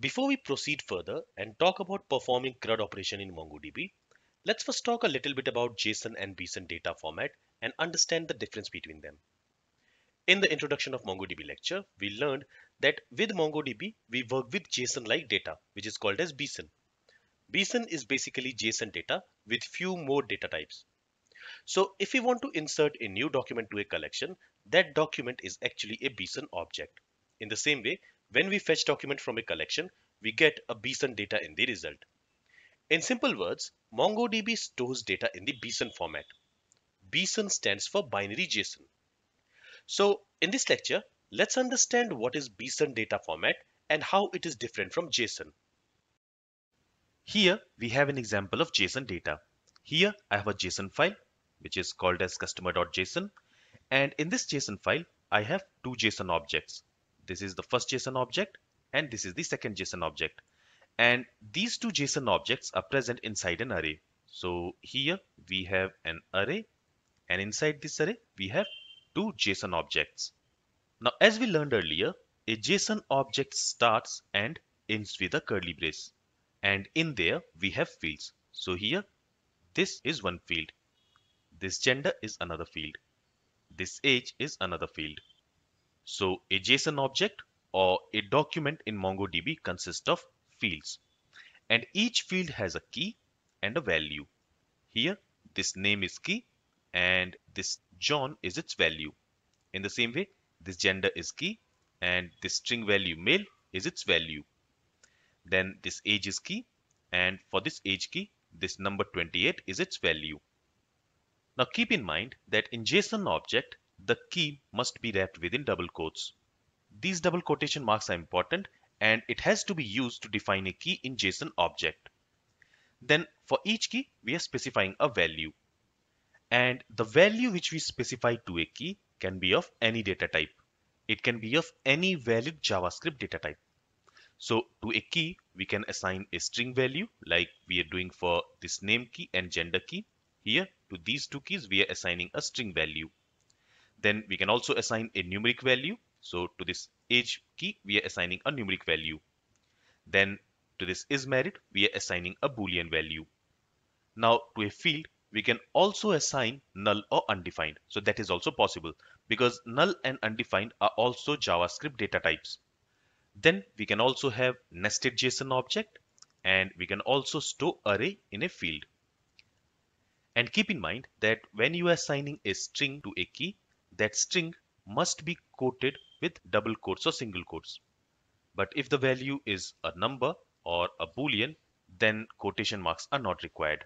Before we proceed further and talk about performing CRUD operation in MongoDB, let's first talk a little bit about JSON and BSON data format and understand the difference between them. In the introduction of MongoDB lecture, we learned that with MongoDB, we work with JSON-like data, which is called as BSON. BSON is basically JSON data with few more data types. So if we want to insert a new document to a collection, that document is actually a BSON object. In the same way, when we fetch document from a collection, we get a BSON data in the result. In simple words, MongoDB stores data in the BSON format. BSON stands for binary JSON. So in this lecture, let's understand what is BSON data format and how it is different from JSON. Here we have an example of JSON data. Here I have a JSON file which is called as customer.json and in this JSON file I have two JSON objects. This is the first JSON object and this is the second JSON object and these two JSON objects are present inside an array. So here we have an array and inside this array we have two JSON objects. Now as we learned earlier, a JSON object starts and ends with a curly brace. And in there we have fields. So here this is one field. This gender is another field. This age is another field. So a JSON object or a document in MongoDB consists of fields. And each field has a key and a value. Here this name is key and this John is its value. In the same way, this gender is key and this string value male is its value. Then this age is key and for this age key, this number 28 is its value. Now keep in mind that in JSON object, the key must be wrapped within double quotes. These double quotation marks are important and it has to be used to define a key in JSON object. Then for each key, we are specifying a value and the value which we specify to a key can be of any data type. It can be of any valid JavaScript data type. So to a key, we can assign a string value like we are doing for this name key and gender key. Here to these two keys, we are assigning a string value. Then we can also assign a numeric value. So to this age key, we are assigning a numeric value. Then to this is married, we are assigning a boolean value. Now to a field, we can also assign null or undefined. So that is also possible because null and undefined are also JavaScript data types. Then we can also have nested JSON object and we can also store array in a field. And keep in mind that when you are assigning a string to a key, that string must be quoted with double quotes or single quotes. But if the value is a number or a boolean, then quotation marks are not required.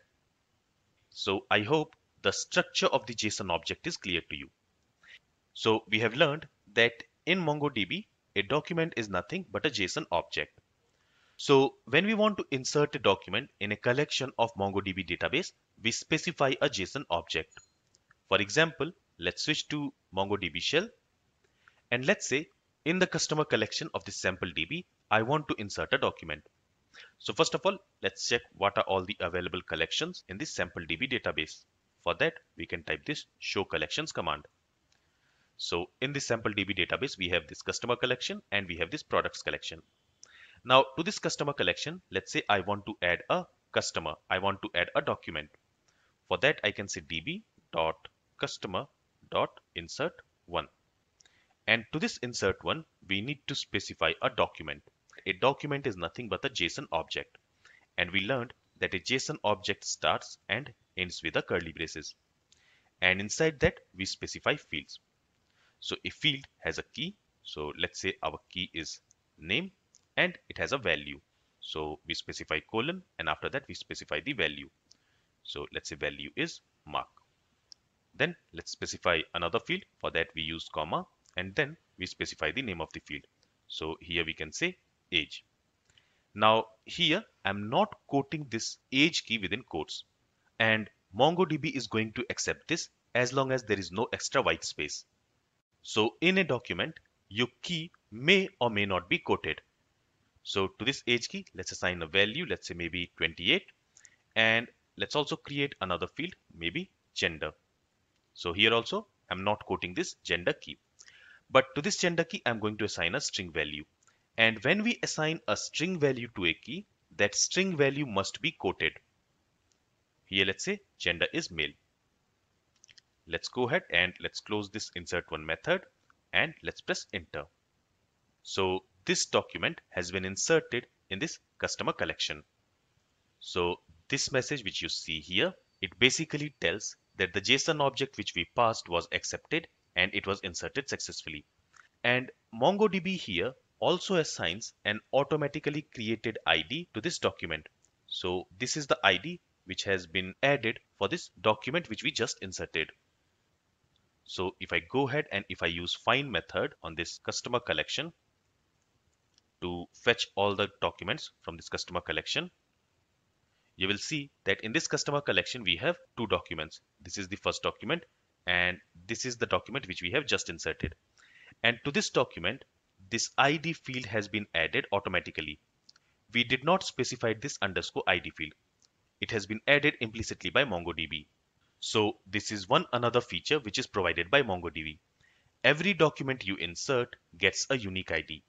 So I hope the structure of the JSON object is clear to you. So we have learned that in MongoDB, a document is nothing but a JSON object. So when we want to insert a document in a collection of MongoDB database, we specify a JSON object. For example, let's switch to MongoDB shell. And let's say in the customer collection of this sample DB, I want to insert a document. So first of all, let's check what are all the available collections in this sample DB database. For that, we can type this show collections command. So in this sample DB database, we have this customer collection and we have this products collection. Now to this customer collection, let's say I want to add a customer. I want to add a document. For that, I can say db dot insert one. And to this insert one, we need to specify a document a document is nothing but a JSON object. And we learned that a JSON object starts and ends with a curly braces. And inside that, we specify fields. So a field has a key. So let's say our key is name and it has a value. So we specify colon and after that we specify the value. So let's say value is mark. Then let's specify another field. For that we use comma and then we specify the name of the field. So here we can say age. Now here I'm not quoting this age key within quotes and MongoDB is going to accept this as long as there is no extra white space. So in a document, your key may or may not be quoted. So to this age key, let's assign a value, let's say maybe 28 and let's also create another field, maybe gender. So here also, I'm not quoting this gender key. But to this gender key, I'm going to assign a string value And when we assign a string value to a key, that string value must be quoted. Here, let's say gender is male. Let's go ahead and let's close this insert one method and let's press enter. So this document has been inserted in this customer collection. So this message which you see here, it basically tells that the JSON object which we passed was accepted and it was inserted successfully. And MongoDB here also assigns an automatically created ID to this document. So this is the ID which has been added for this document which we just inserted. So if I go ahead and if I use find method on this customer collection to fetch all the documents from this customer collection, you will see that in this customer collection we have two documents. This is the first document and this is the document which we have just inserted. And to this document, this ID field has been added automatically. We did not specify this underscore ID field. It has been added implicitly by MongoDB. So this is one another feature which is provided by MongoDB. Every document you insert gets a unique ID.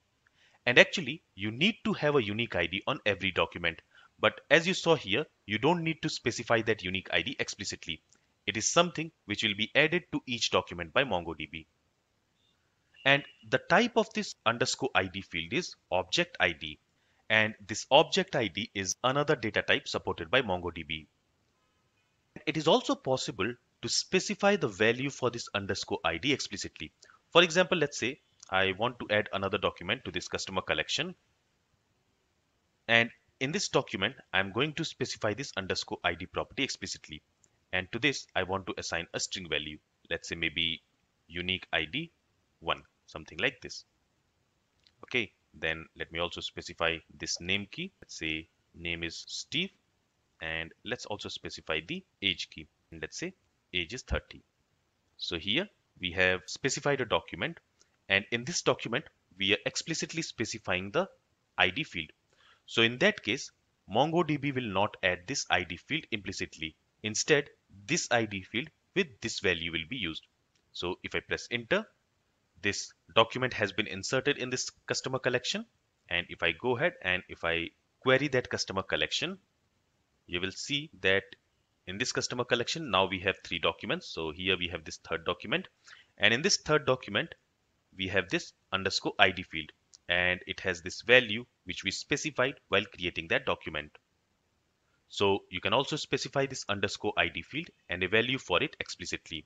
And actually, you need to have a unique ID on every document but as you saw here, you don't need to specify that unique ID explicitly. It is something which will be added to each document by MongoDB. And the type of this underscore ID field is object ID. And this object ID is another data type supported by MongoDB. It is also possible to specify the value for this underscore ID explicitly. For example, let's say I want to add another document to this customer collection. And in this document, I'm going to specify this underscore ID property explicitly. And to this, I want to assign a string value. Let's say maybe unique ID 1, something like this. Okay, then let me also specify this name key. Let's say name is Steve. And let's also specify the age key. And let's say age is 30. So here we have specified a document. And in this document, we are explicitly specifying the ID field so in that case, MongoDB will not add this ID field implicitly. Instead, this ID field with this value will be used. So if I press enter, this document has been inserted in this customer collection. And if I go ahead and if I query that customer collection, you will see that in this customer collection, now we have three documents. So here we have this third document. And in this third document, we have this underscore ID field and it has this value which we specified while creating that document. So you can also specify this underscore ID field and a value for it explicitly.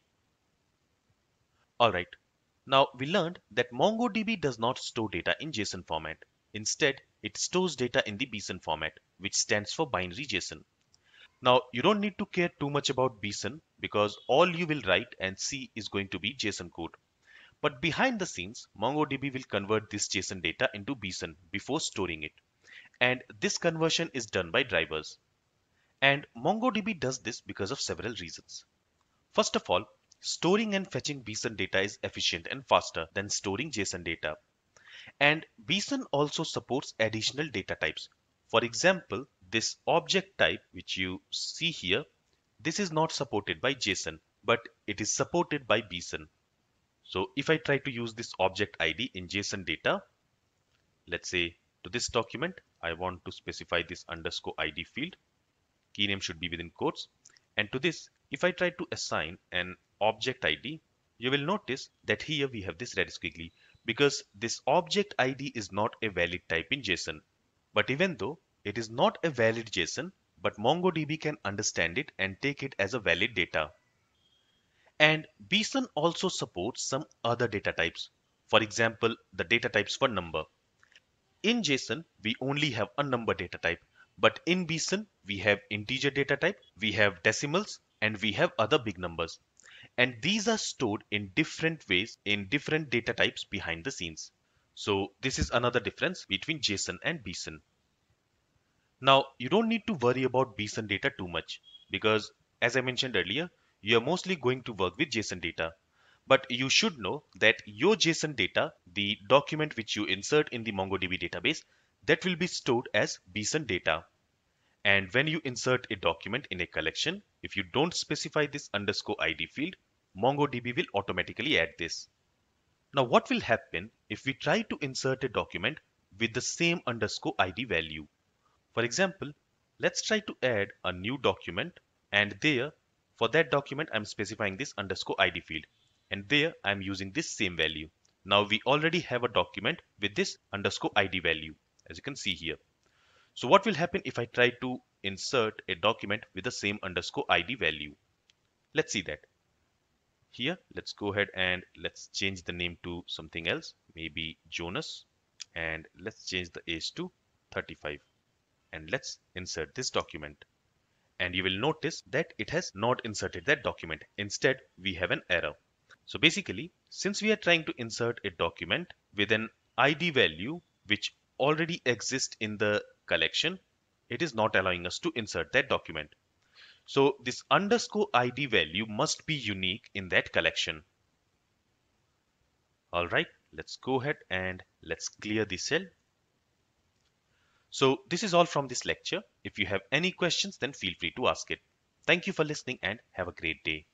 Alright, now we learned that MongoDB does not store data in JSON format. Instead, it stores data in the BSON format, which stands for binary JSON. Now, you don't need to care too much about BSON because all you will write and see is going to be JSON code. But behind the scenes, MongoDB will convert this JSON data into BSON before storing it. And this conversion is done by drivers. And MongoDB does this because of several reasons. First of all, storing and fetching BSON data is efficient and faster than storing JSON data. And BSON also supports additional data types. For example, this object type which you see here, this is not supported by JSON, but it is supported by BSON. So if I try to use this object ID in JSON data, let's say to this document, I want to specify this underscore ID field. Key name should be within quotes. And to this, if I try to assign an object ID, you will notice that here we have this red squiggly because this object ID is not a valid type in JSON. But even though it is not a valid JSON, but MongoDB can understand it and take it as a valid data. And BSON also supports some other data types. For example, the data types for number. In JSON, we only have a number data type. But in BSON, we have integer data type, we have decimals, and we have other big numbers. And these are stored in different ways in different data types behind the scenes. So this is another difference between JSON and BSON. Now, you don't need to worry about BSON data too much because as I mentioned earlier, you are mostly going to work with JSON data. But you should know that your JSON data, the document which you insert in the MongoDB database, that will be stored as BSON data. And when you insert a document in a collection, if you don't specify this underscore ID field, MongoDB will automatically add this. Now what will happen if we try to insert a document with the same underscore ID value. For example, let's try to add a new document and there for that document I'm specifying this underscore ID field and there I'm using this same value. Now we already have a document with this underscore ID value as you can see here. So what will happen if I try to insert a document with the same underscore ID value? Let's see that. Here, let's go ahead and let's change the name to something else, maybe Jonas, and let's change the age to 35. And let's insert this document. And you will notice that it has not inserted that document. Instead, we have an error. So basically, since we are trying to insert a document with an ID value which already exists in the collection, it is not allowing us to insert that document. So this underscore ID value must be unique in that collection. All right, let's go ahead and let's clear the shell. So this is all from this lecture. If you have any questions, then feel free to ask it. Thank you for listening and have a great day.